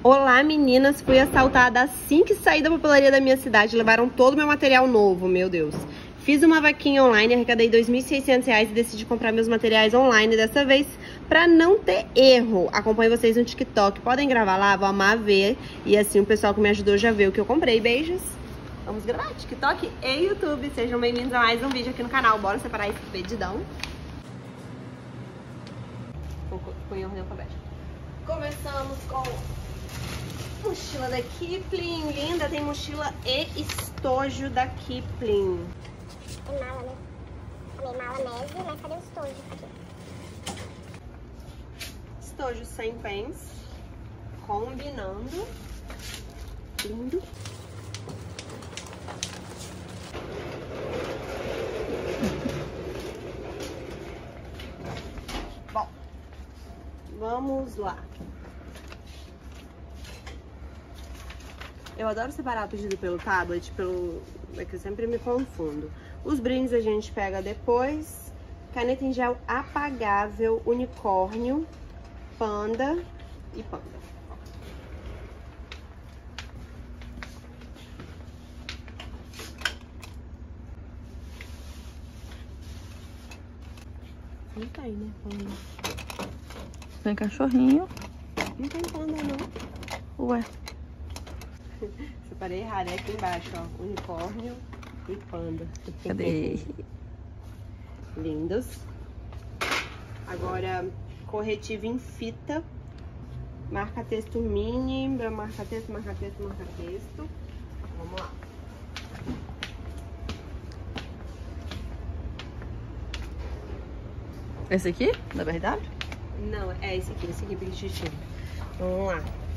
Olá meninas, fui assaltada assim que saí da papelaria da minha cidade, levaram todo o meu material novo, meu Deus. Fiz uma vaquinha online, arrecadei R$ 2.600 e decidi comprar meus materiais online dessa vez para não ter erro. Acompanho vocês no TikTok, podem gravar lá, vou amar ver e assim o pessoal que me ajudou já vê o que eu comprei. Beijos! Vamos gravar TikTok e YouTube, sejam bem-vindos a mais um vídeo aqui no canal. Bora separar esse pedidão. Põe ordem alfabética. Começamos com Mochila da Kipling, linda, tem mochila e estojo da Kipling. Tem mala, né? Também mala neve, mas cadê o estojo aqui? Estojo sem pens, combinando. Lindo. Bom, vamos lá. Eu adoro separar pedido pelo tablet, pelo... é que eu sempre me confundo. Os brindes a gente pega depois. Caneta em gel apagável, unicórnio, panda e panda. Não tem, né, panda? Tem cachorrinho. Não tem panda, não. Ué. Separei errado, é aqui embaixo, ó. Unicórnio e panda. Cadê? Lindos. Agora, corretivo em fita. Marca texto mini, marca texto, marca texto, marca texto. Vamos lá. Esse aqui, na verdade? Não, é esse aqui, esse aqui, pichitinho. Vamos lá.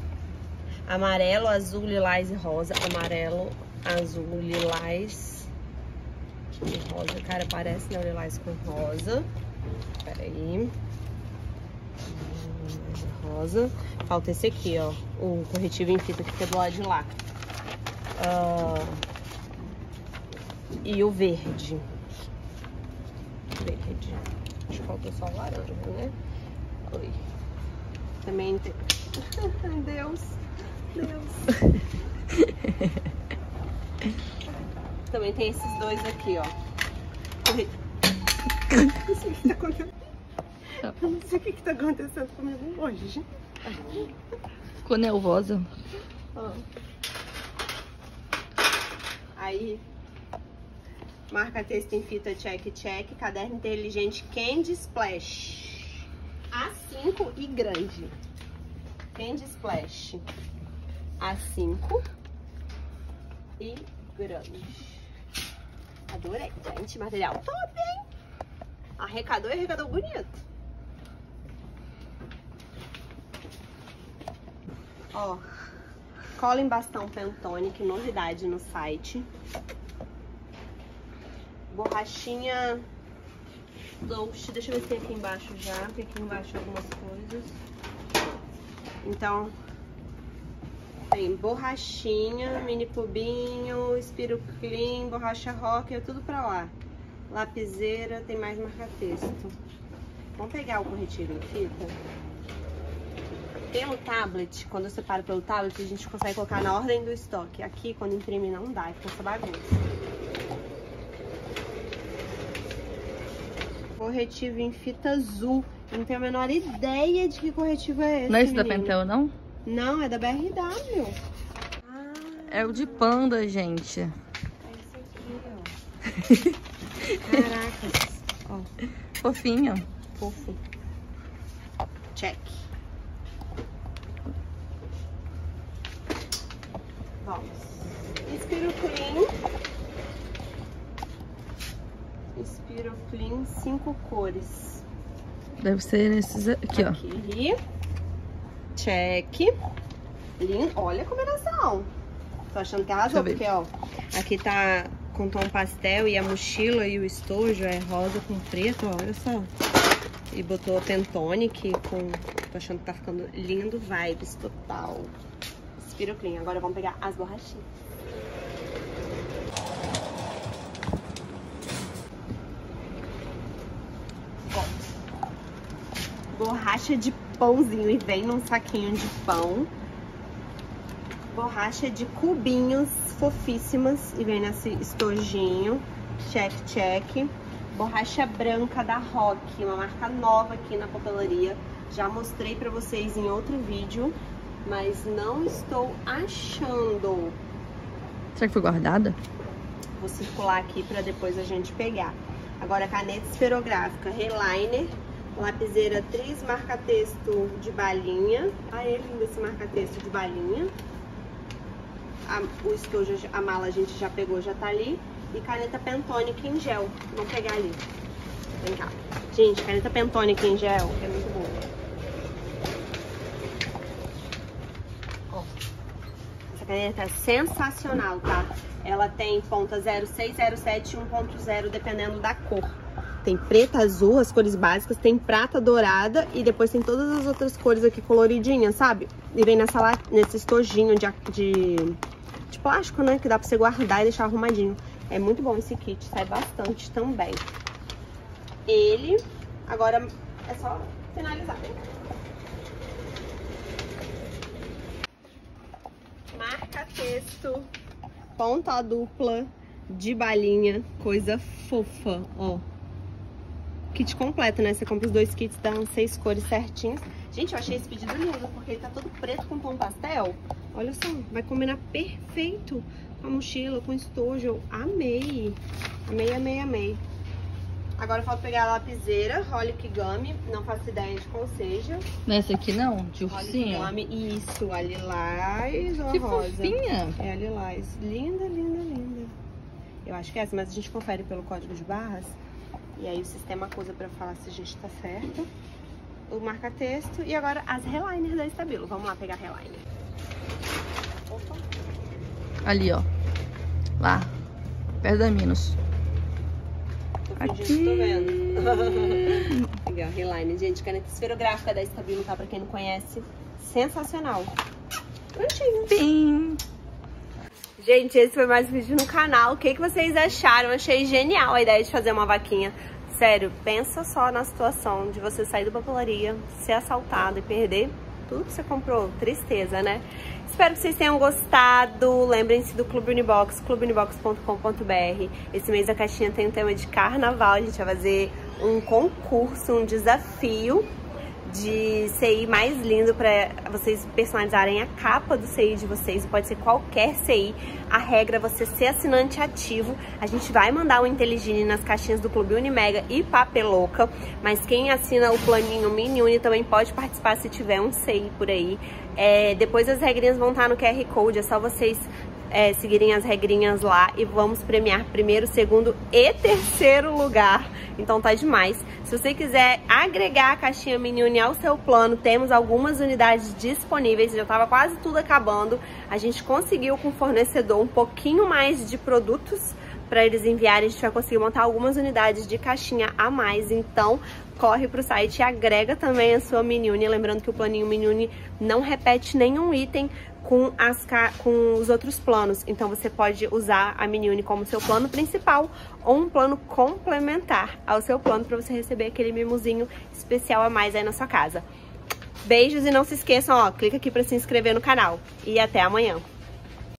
Amarelo, azul, lilás e rosa. Amarelo, azul, lilás e rosa. Cara, parece, né? Lilás com rosa. Pera aí. Rosa. Falta esse aqui, ó. O corretivo em fita que fica do lado de lá. Uh, e o verde. Verde. Acho que faltou só o laranja, né? Oi. Também tem. Deus. Deus. Também tem esses dois aqui, ó. Corre... Não sei o que tá acontecendo. Eu não sei o que, que tá acontecendo comigo hoje. Ficou nervosa. Ó. Aí, marca texto em fita check check, caderno inteligente Candy Splash. A5 e grande. Candy Splash. A5 e grande. Adorei, gente. Material top, hein? Arrecadou e arrecadou bonito. Ó, cola em bastão Pentonic, novidade no site. Borrachinha Ghost, deixa eu ver se tem aqui embaixo já, porque aqui embaixo algumas coisas. Então, tem borrachinha, mini cubinho, Clean, borracha rocker, tudo pra lá. Lapiseira, tem mais marca-texto. Vamos pegar o corretivo em fita? Pelo tablet, quando eu separo pelo tablet, a gente consegue colocar na ordem do estoque. Aqui, quando imprime, não dá, fica essa bagunça. Corretivo em fita azul. Eu não tenho a menor ideia de que corretivo é esse, Não é esse da menino. Pentel, não? Não, é da BRW. Ah, É o de panda, gente. é esse aqui, ó. Caracas. Ó, Fofinho. fofo. Check. Vamos. Inspiro Clean. Inspiro Clean, cinco cores. Deve ser nesses aqui, ó. Aqui. Check. Lindo. Olha a combinação. Tô achando que arrasou, porque, ó, aqui tá com tom pastel e a mochila e o estojo é rosa com preto, ó, olha só. E botou Pentonic com... Tô achando que tá ficando lindo, vibes total. Spiro Clean. Agora vamos pegar as borrachinhas. Bom, borracha de pãozinho e vem num saquinho de pão. Borracha de cubinhos fofíssimas e vem nesse estojinho. Check, check. Borracha branca da Rock, uma marca nova aqui na papelaria. Já mostrei pra vocês em outro vídeo, mas não estou achando. Será que foi guardada? Vou circular aqui pra depois a gente pegar. Agora, caneta esferográfica, Reliner, lapiseira Tris marca-texto de balinha. Ah, é lindo esse marca-texto de balinha. A, o estojo, a mala a gente já pegou, já tá ali. E caneta pentônica em gel. Vamos pegar ali. Vem cá. Gente, caneta pentônica em gel é muito boa. Essa caneta é sensacional, tá? Ela tem ponta 06, 07 e 1.0, dependendo da cor. Tem preta, azul, as cores básicas, tem prata, dourada e depois tem todas as outras cores aqui coloridinhas, sabe? E vem nessa, nesse estojinho de, de, de plástico, né? Que dá pra você guardar e deixar arrumadinho. É muito bom esse kit, sai bastante também. Ele, agora é só finalizar. Marca texto, ponta dupla de balinha, coisa fofa, ó. Kit completo, né? Você compra os dois kits, dão seis cores certinhas. Gente, eu achei esse pedido lindo, porque ele tá todo preto com tom pastel. Olha só, vai combinar perfeito com a mochila, com estojo. Eu amei. Amei, amei, amei. Agora falta pegar a lapiseira, Holic Gummy. Não faço ideia de qual seja. Nessa aqui não? De Holic ursinho? Gummy, isso, a lilás ou a rosa? fofinha. É a lilás. Linda, linda, linda. Eu acho que é essa, mas a gente confere pelo código de barras. E aí o sistema acusa pra falar se a gente tá certo. O marca-texto. E agora as reliners da Estabilo. Vamos lá pegar a reliner. Opa. Ali, ó. Lá. Perto da Minos. Aqui. tô vendo. Legal, Reline. Gente, caneta esferográfica da Estabilo, tá? Pra quem não conhece. Sensacional. Prontinho. Pim. Gente, esse foi mais um vídeo no canal. O que, que vocês acharam? Achei genial a ideia de fazer uma vaquinha. Sério, pensa só na situação de você sair da papelaria, ser assaltado e perder tudo que você comprou. Tristeza, né? Espero que vocês tenham gostado. Lembrem-se do Clube Unibox, clubeunibox.com.br. Esse mês a caixinha tem um tema de carnaval. A gente vai fazer um concurso, um desafio de CI mais lindo para vocês personalizarem a capa do CI de vocês, pode ser qualquer CI. A regra é você ser assinante ativo. A gente vai mandar o Inteligine nas caixinhas do Clube Unimega e Papeloca, mas quem assina o planinho Mini Uni também pode participar se tiver um CI por aí. É, depois as regrinhas vão estar no QR Code, é só vocês é, seguirem as regrinhas lá e vamos premiar primeiro, segundo e terceiro lugar. Então tá demais. Se você quiser agregar a caixinha Mini Uni ao seu plano, temos algumas unidades disponíveis, já tava quase tudo acabando. A gente conseguiu com o fornecedor um pouquinho mais de produtos para eles enviarem, a gente vai conseguir montar algumas unidades de caixinha a mais, então corre pro site e agrega também a sua Mini Uni, lembrando que o planinho Mini Uni não repete nenhum item com, as, com os outros planos. Então você pode usar a Mini Uni como seu plano principal ou um plano complementar ao seu plano para você receber aquele mimozinho especial a mais aí na sua casa. Beijos e não se esqueçam, ó, clica aqui para se inscrever no canal. E até amanhã.